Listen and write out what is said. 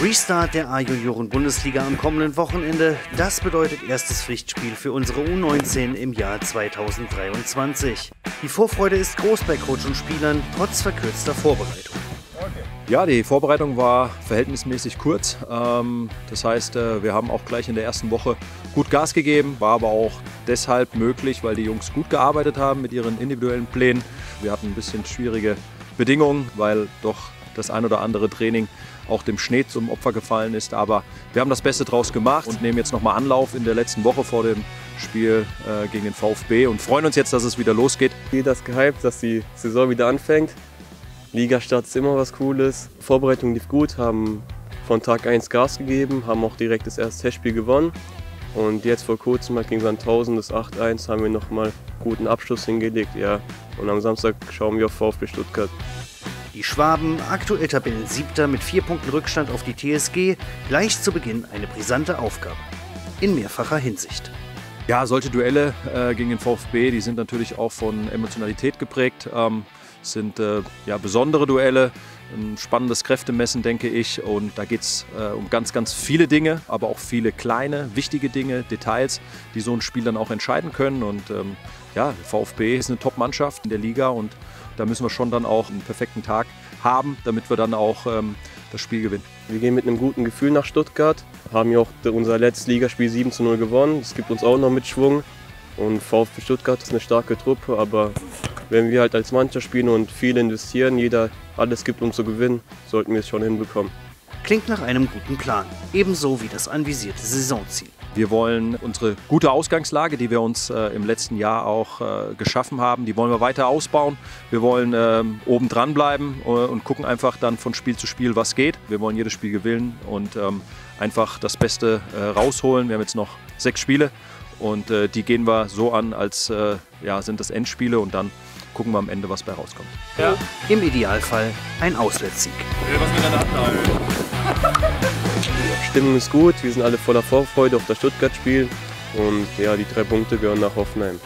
Restart der A-Junioren-Bundesliga am kommenden Wochenende, das bedeutet erstes Pflichtspiel für unsere U19 im Jahr 2023. Die Vorfreude ist groß bei Coach und Spielern, trotz verkürzter Vorbereitung. Ja, die Vorbereitung war verhältnismäßig kurz. Ähm, das heißt, äh, wir haben auch gleich in der ersten Woche gut Gas gegeben, war aber auch deshalb möglich, weil die Jungs gut gearbeitet haben mit ihren individuellen Plänen. Wir hatten ein bisschen schwierige Bedingungen, weil doch das ein oder andere Training auch dem Schnee zum Opfer gefallen ist. Aber wir haben das Beste draus gemacht und nehmen jetzt nochmal Anlauf in der letzten Woche vor dem Spiel äh, gegen den VfB und freuen uns jetzt, dass es wieder losgeht. Jeder ist gehypt, dass die Saison wieder anfängt. Ligastart ist immer was Cooles. Vorbereitung lief gut, haben von Tag 1 Gas gegeben, haben auch direkt das erste Testspiel gewonnen. Und jetzt vor kurzem halt gegen Sandhausen das 8-1 haben wir nochmal guten Abschluss hingelegt. Ja. Und am Samstag schauen wir auf VfB Stuttgart. Die Schwaben, aktuell Tabellen-Siebter mit vier Punkten Rückstand auf die TSG, gleich zu Beginn eine brisante Aufgabe. In mehrfacher Hinsicht. Ja, solche Duelle äh, gegen den VfB, die sind natürlich auch von Emotionalität geprägt. Ähm, sind äh, ja, besondere Duelle, ein spannendes Kräftemessen, denke ich. Und da geht es äh, um ganz, ganz viele Dinge, aber auch viele kleine, wichtige Dinge, Details, die so ein Spiel dann auch entscheiden können. Und ähm, ja, VfB ist eine Top-Mannschaft in der Liga und da müssen wir schon dann auch einen perfekten Tag haben, damit wir dann auch ähm, das Spiel gewinnen. Wir gehen mit einem guten Gefühl nach Stuttgart, haben ja auch unser letztes Ligaspiel 7 zu 0 gewonnen. Das gibt uns auch noch mit Schwung. Und VfB Stuttgart ist eine starke Truppe, aber wenn wir halt als Mannschaft spielen und viel investieren, jeder alles gibt, um zu gewinnen, sollten wir es schon hinbekommen. Klingt nach einem guten Plan, ebenso wie das anvisierte Saisonziel. Wir wollen unsere gute Ausgangslage, die wir uns äh, im letzten Jahr auch äh, geschaffen haben, die wollen wir weiter ausbauen. Wir wollen ähm, oben dran bleiben äh, und gucken einfach dann von Spiel zu Spiel, was geht. Wir wollen jedes Spiel gewinnen und ähm, einfach das Beste äh, rausholen. Wir haben jetzt noch sechs Spiele und äh, die gehen wir so an, als äh, ja, sind das Endspiele und dann gucken wir am Ende, was bei rauskommt. Ja. Im Idealfall ein Auswärtssieg. Was mit Stimmung ist gut, wir sind alle voller Vorfreude auf das Stuttgart-Spiel und ja, die drei Punkte gehören nach Hoffenheim.